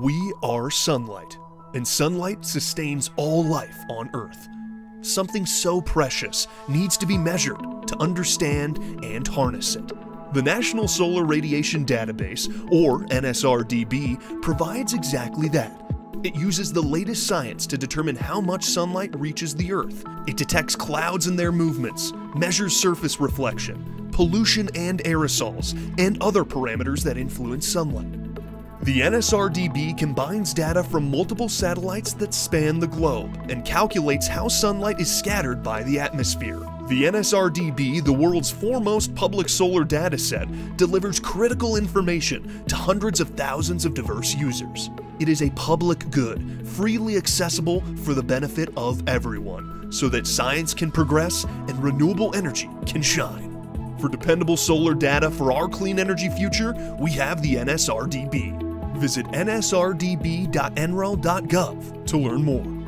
We are sunlight, and sunlight sustains all life on Earth. Something so precious needs to be measured to understand and harness it. The National Solar Radiation Database, or NSRDB, provides exactly that. It uses the latest science to determine how much sunlight reaches the Earth. It detects clouds and their movements, measures surface reflection, pollution and aerosols, and other parameters that influence sunlight. The NSRDB combines data from multiple satellites that span the globe and calculates how sunlight is scattered by the atmosphere. The NSRDB, the world's foremost public solar dataset, delivers critical information to hundreds of thousands of diverse users. It is a public good, freely accessible for the benefit of everyone, so that science can progress and renewable energy can shine. For dependable solar data for our clean energy future, we have the NSRDB. Visit nsrdb.nrel.gov to learn more.